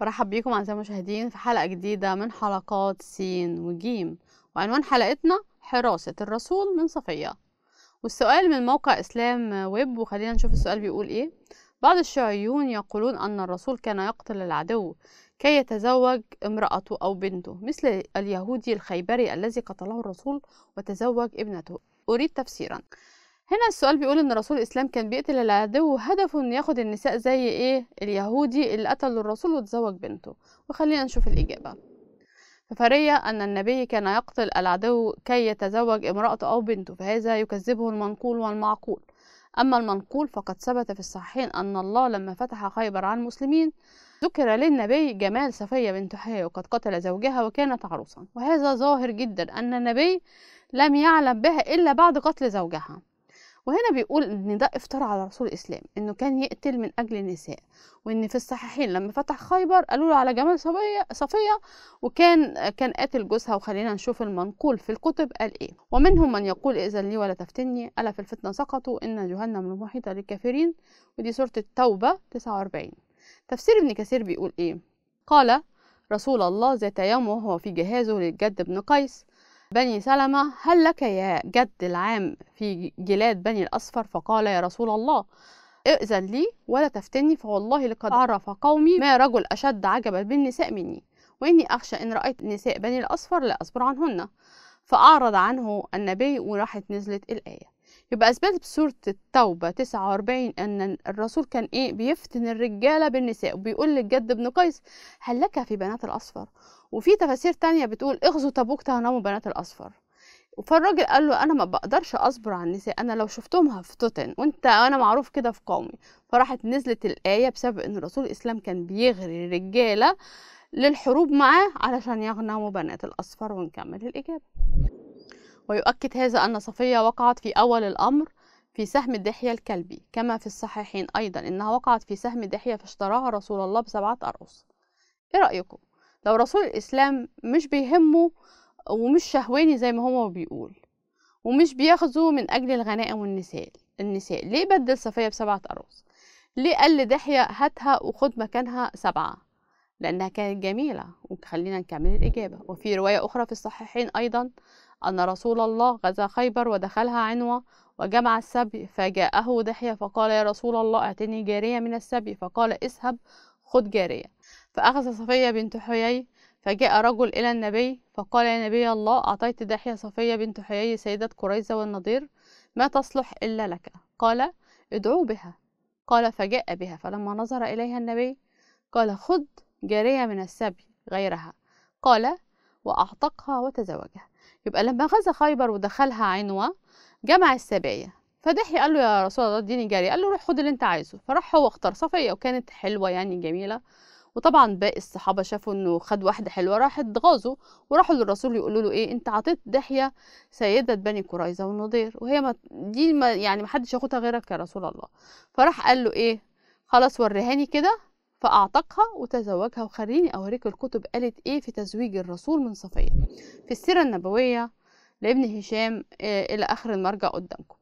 برحب بيكم أعزائي المشاهدين في حلقة جديدة من حلقات سين وجيم. وعنوان حلقتنا حراسة الرسول من صفية. والسؤال من موقع إسلام ويب وخلينا نشوف السؤال بيقول إيه. بعض الشيوعيون يقولون أن الرسول كان يقتل العدو كي يتزوج امرأته أو بنته مثل اليهودي الخيبري الذي قتله الرسول وتزوج ابنته. أريد تفسيرا. هنا السؤال بيقول إن رسول الإسلام كان بيقتل العدو هدفه إن ياخد النساء زي إيه؟ اليهودي اللي قتل الرسول وتزوج بنته. وخلينا نشوف الإجابة. ففرية أن النبي كان يقتل العدو كي يتزوج امرأته أو بنته فهذا يكذبه المنقول والمعقول. أما المنقول فقد ثبت في الصحيحين أن الله لما فتح خيبر عن المسلمين ذكر للنبي جمال صفية بنت حيي وقد قتل زوجها وكانت عروسا وهذا ظاهر جدا أن النبي لم يعلم بها إلا بعد قتل زوجها. وهنا بيقول إن ده افترى على رسول الإسلام إنه كان يقتل من أجل النساء وإن في الصحيحين لما فتح خيبر قالوا له على جمال صفيه صفية وكان كان قاتل جوزها وخلينا نشوف المنقول في الكتب قال إيه. ومنهم من يقول إذن لي ولا تفتني ألا في الفتنة سقطوا إن جهنم المحيطه للكافرين. ودي سورة التوبة 49 تفسير ابن كثير بيقول إيه؟ قال رسول الله ذات يوم وهو في جهازه للجد بن قيس بني سلمة هل لك يا جد العام في جلاد بني الأصفر؟ فقال يا رسول الله ائذن لي ولا تفتني فوالله لقد عرف قومي ما رجل أشد عجبا بالنساء مني وإني أخشى إن رأيت نساء بني الأصفر لا أصبر عنهن. فأعرض عنه النبي وراحت نزلت الآية. يبقى أثبتت بسورة التوبة 49 أن الرسول كان إيه؟ بيفتن الرجالة بالنساء وبيقول للجد بن قيس هل لك في بنات الأصفر؟ وفي تفاسير تانية بتقول اغزوا تبوك تهنموا بنات الأصفر. فالراجل قال له أنا ما بقدرش أصبر على النساء أنا لو شفتهم هفتتن وأنت أنا معروف كده في قومي. فراحت نزلت الآية بسبب أن رسول الإسلام كان بيغري الرجالة للحروب معاه علشان يغنموا بنات الأصفر ونكمل الإجابة. ويؤكد هذا أن صفية وقعت في أول الأمر في سهم دحية الكلبي كما في الصحيحين أيضا إنها وقعت في سهم دحية فاشتراها رسول الله بسبعة أرقص إيه رأيكم؟ لو رسول الإسلام مش بيهمه ومش شهواني زي ما هو بيقول ومش بياخذوا من أجل الغنائم والنساء النساء ليه بدل صفية بسبعة أرقص؟ ليه قال لدحية هاتها وخد مكانها سبعة؟ لأنها كانت جميلة وخلينا نكمل الإجابة. وفي رواية أخرى في الصحيحين أيضا أن رسول الله غزا خيبر ودخلها عنوة وجمع السبي فجاءه دحية فقال يا رسول الله اعتني جارية من السبي فقال اذهب خذ جارية. فأخذ صفية بنت حيي فجاء رجل إلى النبي فقال يا نبي الله أعطيت دحية صفية بنت حيي سيدة قريظة والنضير ما تصلح إلا لك؟ قال ادعوا بها. قال فجاء بها. فلما نظر إليها النبي قال خذ جارية من السبي غيرها. قال وأعتقها وتزوجها. يبقى لما غزا خيبر ودخلها عنوة جمع السبايا. فدحي قال له يا رسول الله اديني جارية. قال له روح خد اللي أنت عايزه. فراح هو اختار صفية وكانت حلوة يعني جميلة. وطبعا باقي الصحابة شافوا إنه خد واحدة حلوة راحت غازوا وراحوا للرسول يقولوا له إيه؟ أنت عطيت دحية سيدة بني قريظة والنضير وهي ما دي ما يعني ما حدش ياخدها غيرك يا رسول الله. فراح قال له إيه؟ خلاص وريهاني كده. فأعتقها وتزوجها. وخليني أوريك الكتب قالت إيه في تزويج الرسول من صفية. في السيرة النبوية لابن هشام إيه إلى آخر المرجع قدامكم.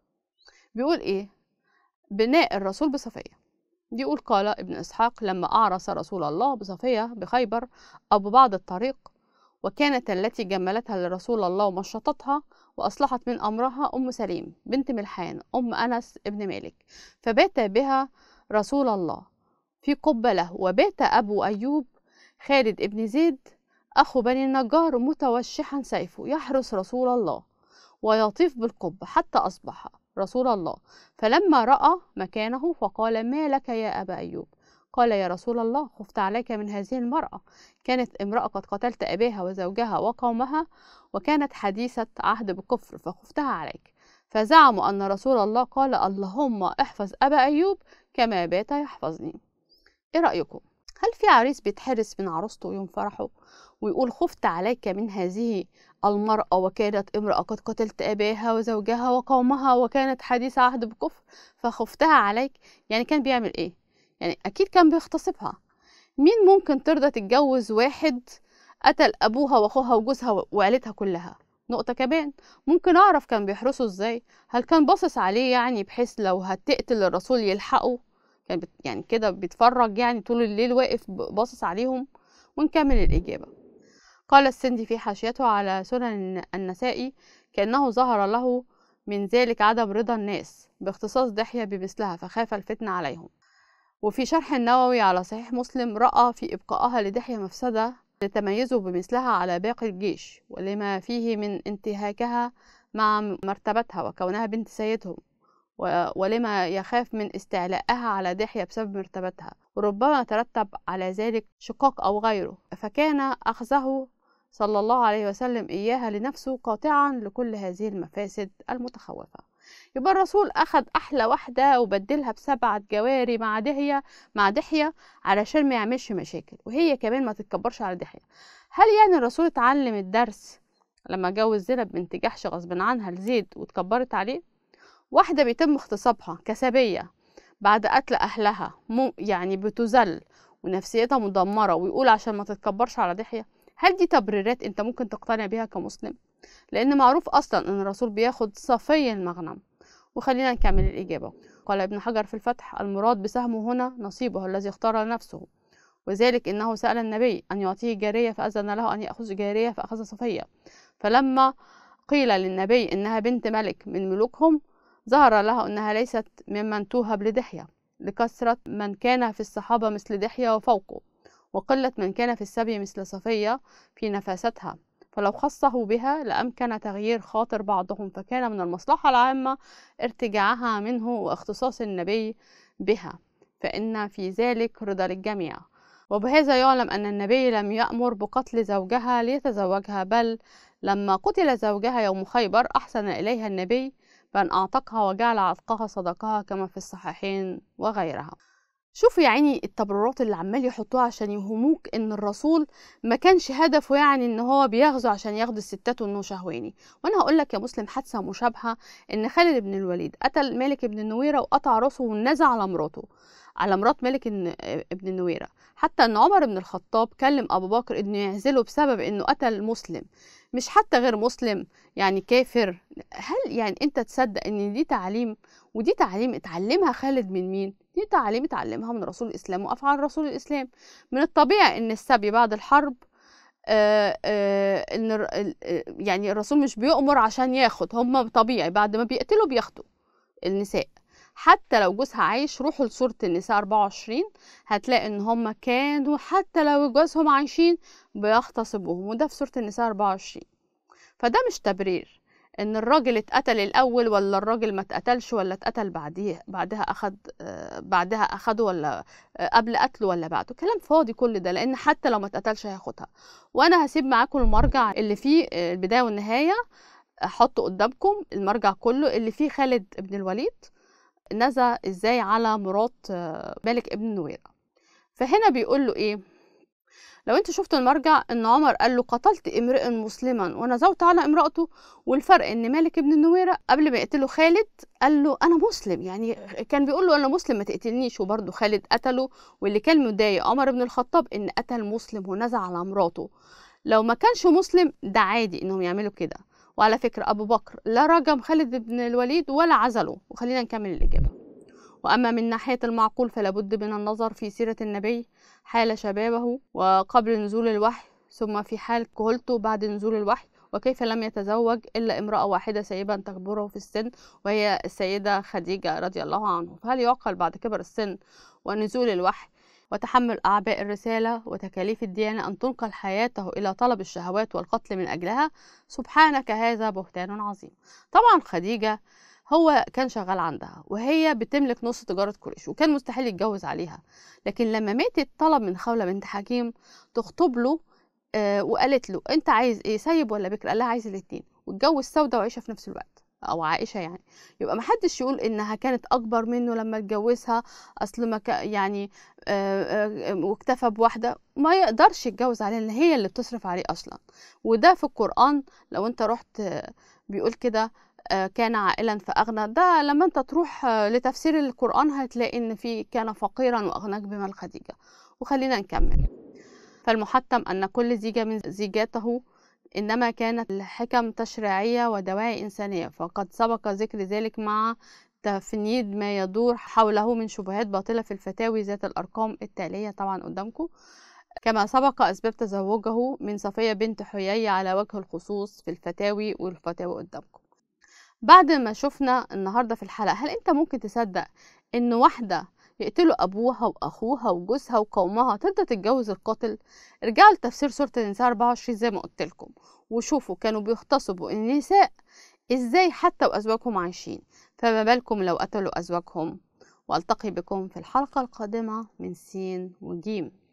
بيقول إيه؟ بناء الرسول بصفية. يقول قال ابن إسحاق لما أعرس رسول الله بصفية بخيبر أو ببعض الطريق وكانت التي جملتها لرسول الله ومشطتها وأصلحت من أمرها أم سليم بنت ملحان أم أنس ابن مالك. فبات بها رسول الله. في قبة له وبات أبو أيوب خالد ابن زيد أخو بني النجار متوشحا سيفه يحرس رسول الله ويطيف بالقبة حتى أصبح رسول الله. فلما رأى مكانه فقال ما لك يا أبا أيوب؟ قال يا رسول الله خفت عليك من هذه المرأة. كانت امرأة قد قتلت أباها وزوجها وقومها وكانت حديثة عهد بكفر فخفتها عليك. فزعموا أن رسول الله قال اللهم احفظ أبا أيوب كما بات يحفظني. إيه رأيكم؟ هل في عريس بيتحرس من عروسته يوم فرحه ويقول خفت عليك من هذه المرأة وكانت امرأة قد قتلت أباها وزوجها وقومها وكانت حديث عهد بكفر فخفتها عليك يعني كان بيعمل إيه؟ يعني أكيد كان بيغتصبها. مين ممكن ترضى تتجوز واحد قتل أبوها وأخوها وجوزها وعيلتها كلها؟ نقطة كمان ممكن أعرف كان بيحرسه إزاي؟ هل كان باصص عليه يعني بحيث لو هتقتل الرسول يلحقه؟ كان يعني كده بيتفرج يعني طول الليل واقف باصص عليهم ونكمل الإجابة. قال السندي في حاشيته على سنن النسائي كأنه ظهر له من ذلك عدم رضا الناس باختصاص دحية بمثلها فخاف الفتنة عليهم. وفي شرح النووي على صحيح مسلم رأى في إبقائها لدحية مفسدة لتميزه بمثلها على باقي الجيش ولما فيه من انتهاكها مع مرتبتها وكونها بنت سيدهم. ولما يخاف من استعلاءها على دحية بسبب مرتبتها وربما ترتب على ذلك شقاق أو غيره. فكان أخذه صلى الله عليه وسلم إياها لنفسه قاطعا لكل هذه المفاسد المتخوفة. يبقى الرسول أخذ أحلى واحدة وبدلها بسبعة جواري مع دحية مع دحية علشان ما يعملش مشاكل وهي كمان ما تتكبرش على دحية هل يعني الرسول اتعلم الدرس لما جوز زينب بنت جحش غصب عنها لزيد واتكبرت عليه؟ واحدة بيتم اغتصابها كسبية بعد قتل أهلها مو يعني بتذل ونفسيتها مدمرة ويقول عشان ما تتكبرش على دحية هل دي تبريرات أنت ممكن تقتنع بيها كمسلم؟ لأن معروف أصلا إن الرسول بياخد صفي المغنم. وخلينا نكمل الإجابة. قال ابن حجر في الفتح المراد بسهمه هنا نصيبه الذي اختار لنفسه وذلك إنه سأل النبي أن يعطيه جارية فأذن له أن يأخذ جارية فأخذ صفية. فلما قيل للنبي إنها بنت ملك من ملوكهم ظهر له أنها ليست ممن توهب لدحية لكثرة من كان في الصحابة مثل دحية وفوقه وقلة من كان في السبي مثل صفية في نفاستها. فلو خصه بها لأمكن تغيير خاطر بعضهم فكان من المصلحة العامة ارتجاعها منه واختصاص النبي بها. فإن في ذلك رضا للجميع. وبهذا يعلم أن النبي لم يأمر بقتل زوجها ليتزوجها بل لما قتل زوجها يوم خيبر أحسن إليها النبي بأن أعتقها وجعل عتقها صدقها كما في الصحيحين وغيرها. شوفوا يا عيني التبررات اللي عمال يحطوها عشان يهموك إن الرسول ما كانش هدفه يعني إن هو بيغزو عشان ياخد الستات وانه شهواني. وأنا هقول لك يا مسلم حادثة مشابهة إن خالد بن الوليد قتل مالك بن النويرة وقطع راسه ونزع على مراته. على مرات مالك إبن النويرة. حتى إن عمر بن الخطاب كلم أبو بكر إنه يعزله بسبب إنه قتل مسلم. مش حتى غير مسلم يعني كافر. هل يعني أنت تصدق إن دي تعليم ودي تعليم اتعلمها خالد من مين؟ دي تعليم اتعلمها من رسول الإسلام وافعال رسول الإسلام. من الطبيعي إن السبي بعد الحرب آآ آآ إن يعني الرسول مش بيؤمر عشان ياخد هم طبيعي بعد ما بيقتلوا بياخدوا النساء. حتى لو جوزها عايش روحوا لسورة النساء 24 هتلاقي إن هم كانوا حتى لو جوزهم عايشين بيغتصبوهم وده في سورة النساء 24 فده مش تبرير إن الراجل اتقتل الأول ولا الراجل ما اتقتلش ولا اتقتل بعديه بعدها أخد بعدها أخده ولا قبل قتله ولا بعده. كلام فاضي كل ده لأن حتى لو ما اتقتلش هياخدها. وأنا هسيب معاكم المرجع اللي فيه البداية والنهاية أحطه قدامكم المرجع كله اللي فيه خالد بن الوليد. نزى إزاي على مرات مالك ابن نويرة. فهنا بيقول له إيه؟ لو أنت شفت المرجع إن عمر قال له قتلت امرئ مسلما ونزوت على امرأته والفرق إن مالك بن النويرة قبل ما يقتله خالد قال له أنا مسلم. يعني كان بيقول له أنا مسلم ما تقتلنيش وبرضه خالد قتله واللي كان مضايق عمر بن الخطاب إن قتل مسلم ونزع على مراته. لو ما كانش مسلم ده عادي إنهم يعملوا كده. وعلى فكرة أبو بكر لا رجم خالد بن الوليد ولا عزله. وخلينا نكمل الإجابة. وأما من ناحية المعقول فلا بد من النظر في سيرة النبي حال شبابه وقبل نزول الوحي ثم في حال كهولته بعد نزول الوحي وكيف لم يتزوج إلا امرأة واحدة سيبا تكبره في السن وهي السيدة خديجة رضي الله عنه فهل يعقل بعد كبر السن ونزول الوحي وتحمل أعباء الرسالة وتكاليف الديانة أن تنقل حياته إلى طلب الشهوات والقتل من أجلها. سبحانك هذا بهتان عظيم. طبعا خديجة هو كان شغال عندها وهي بتملك نص تجارة قريش وكان مستحيل يتجوز عليها. لكن لما ماتت طلب من خولة بنت حكيم تخطب له آه وقالت له أنت عايز إيه سيب ولا بكر؟ قال لها عايز الاتنين. واتجوز سودة وعيشة في نفس الوقت. أو عائشة يعني يبقى ما حدش يقول إنها كانت أكبر منه لما اتجوزها أصل ما يعني واكتفى بواحدة ما يقدرش يتجوز عليها لأن هي اللي بتصرف عليه أصلا. وده في القرآن لو أنت رحت بيقول كده كان عائلا فأغنى ده لما أنت تروح لتفسير القرآن هتلاقي إن في كان فقيرا وأغناك بمال خديجه وخلينا نكمل. فالمحتم أن كل زيجة من زيجاته إنما كانت الحكم تشريعية ودواعي إنسانية فقد سبق ذكر ذلك مع تفنيد ما يدور حوله من شبهات باطلة في الفتاوي ذات الأرقام التالية طبعا قدامكم. كما سبق أسباب تزوجه من صفية بنت حيي على وجه الخصوص في الفتاوي والفتاوي قدامكم. بعد ما شفنا النهاردة في الحلقة هل أنت ممكن تصدق إن واحدة يقتلوا أبوها وأخوها وجوزها وقومها ترضى تتجوز القاتل. ارجعوا لتفسير سورة النساء 24 زي ما قلت لكم. وشوفوا كانوا بيغتصبوا النساء إزاي حتى وأزواجهم عايشين. فما بالكم لو قتلوا أزواجهم. وألتقي بكم في الحلقة القادمة من سين وجيم.